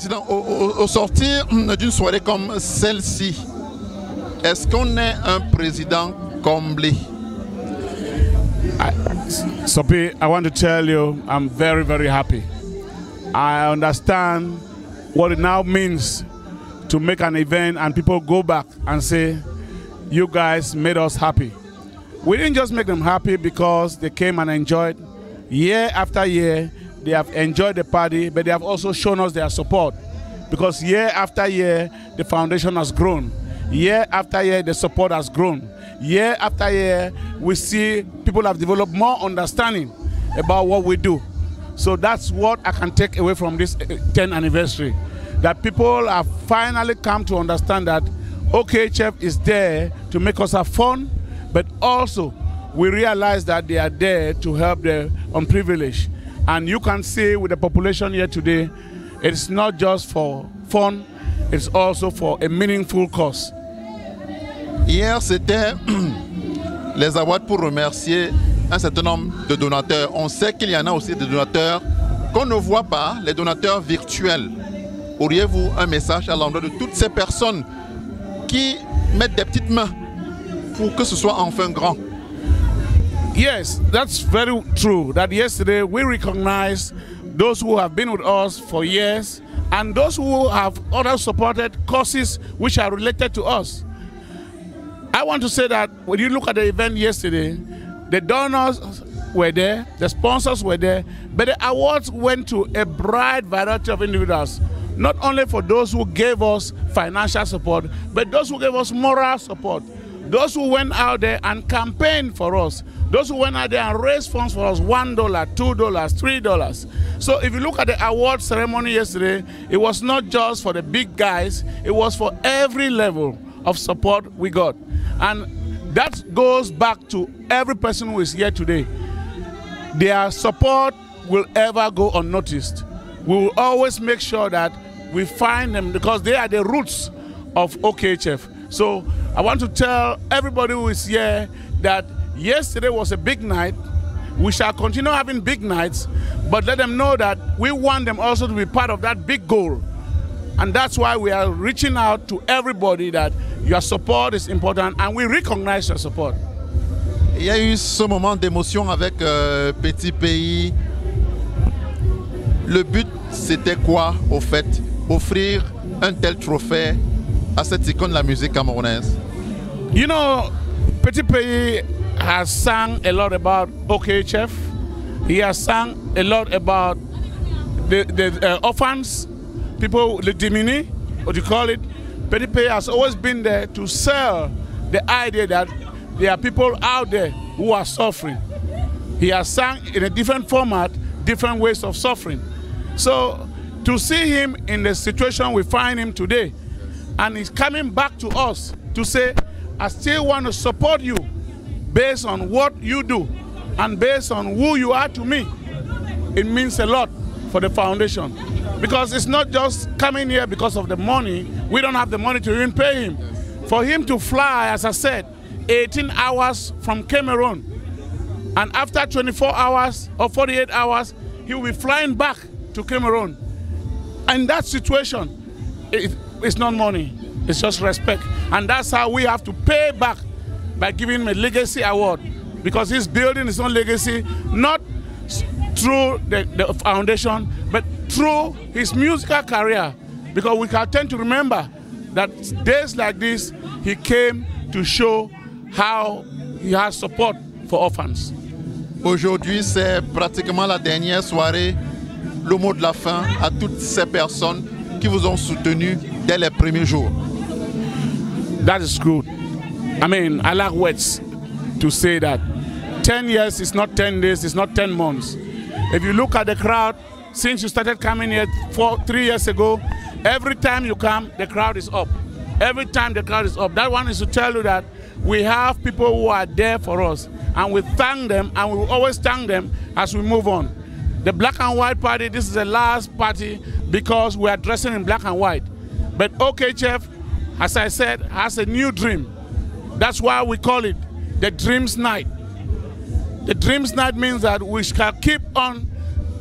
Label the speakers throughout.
Speaker 1: Président, au, au- au sortir d'une soirée comme celle-ci, est-ce qu'on est un président comblé?
Speaker 2: Sophie, I want to tell you, I'm very, very happy. I understand what it now means to make an event and people go back and say, You guys made us happy. We didn't just make them happy because they came and enjoyed. Year after year, they have enjoyed the party, but they have also shown us their support. Because year after year, the foundation has grown. Year after year, the support has grown. Year after year, we see people have developed more understanding about what we do. So that's what I can take away from this uh, 10th anniversary. That people have finally come to understand that OKHF is there to make us have fun, but also we realize that they are there to help the unprivileged. And you can see with the population here today, it's not just for fun, it's also for a meaningful cause.
Speaker 1: Hier, c'était les awards pour remercier un certain nombre de donateurs. On sait qu'il y en a aussi des donateurs qu'on ne voit pas, les donateurs virtuels. Auriez-vous un message à l'endroit de toutes ces personnes qui mettent des petites mains pour que ce soit enfin grand?
Speaker 2: Yes, that's very true. That yesterday we recognized those who have been with us for years and those who have other supported causes which are related to us. I want to say that when you look at the event yesterday, the donors were there, the sponsors were there, but the awards went to a broad variety of individuals. Not only for those who gave us financial support, but those who gave us moral support. Those who went out there and campaigned for us. Those who went out there and raised funds for us $1, $2, $3. So if you look at the award ceremony yesterday, it was not just for the big guys, it was for every level of support we got. And that goes back to every person who is here today. Their support will ever go unnoticed. We will always make sure that we find them because they are the roots of OKHF. So I want to tell everybody who is here that yesterday was a big night. We shall continue having big nights, but let them know that we want them also to be part of that big goal. And that's why we are reaching out to everybody that your support is important and we recognize your support.
Speaker 1: Il y a eu ce moment d'émotion avec euh, Petit Pays. Le but, c'était quoi, au fait Offrir un tel trophée à cette icône de la musique camerounaise.
Speaker 2: You know, Petit Pays has sung a lot about OKHF. He has sung a lot about the, the uh, orphans, people, the dimini, what you call it. Petit Pays has always been there to sell the idea that there are people out there who are suffering. He has sung in a different format, different ways of suffering. So to see him in the situation we find him today, and he's coming back to us to say, I still want to support you based on what you do and based on who you are to me. It means a lot for the foundation because it's not just coming here because of the money. We don't have the money to even pay him. For him to fly, as I said, 18 hours from Cameroon, and after 24 hours or 48 hours, he will be flying back to Cameroon. In that situation, it, it's not money, it's just respect. And that's how we have to pay back by giving him a legacy award because he's building his own legacy not through the, the foundation but through his musical career because we can tend to remember that days like this he came to show how he has support for orphans.
Speaker 1: Aujourd'hui, c'est pratiquement la dernière soirée. Le mot de la fin à toutes ces personnes qui vous ont soutenu dès les premiers jours.
Speaker 2: That is good. I mean, I lack words to say that. 10 years is not 10 days, it's not 10 months. If you look at the crowd, since you started coming here four, three years ago, every time you come, the crowd is up. Every time the crowd is up. That one is to tell you that we have people who are there for us. And we thank them, and we will always thank them as we move on. The Black and White Party, this is the last party because we are dressing in black and white. But OKHF, as I said, has a new dream. That's why we call it the Dreams Night. The Dreams Night means that we shall keep on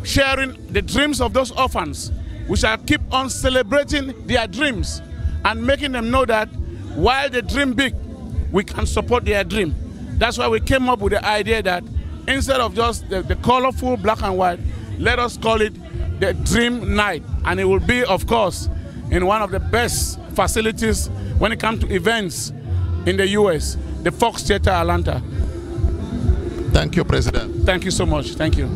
Speaker 2: sharing the dreams of those orphans we shall keep on celebrating their dreams and making them know that while they dream big, we can support their dream. That's why we came up with the idea that instead of just the, the colorful black and white, let us call it the Dream Night. And it will be, of course, in one of the best facilities when it comes to events in the US, the Fox Theater Atlanta.
Speaker 1: Thank you, President.
Speaker 2: Thank you so much. Thank you.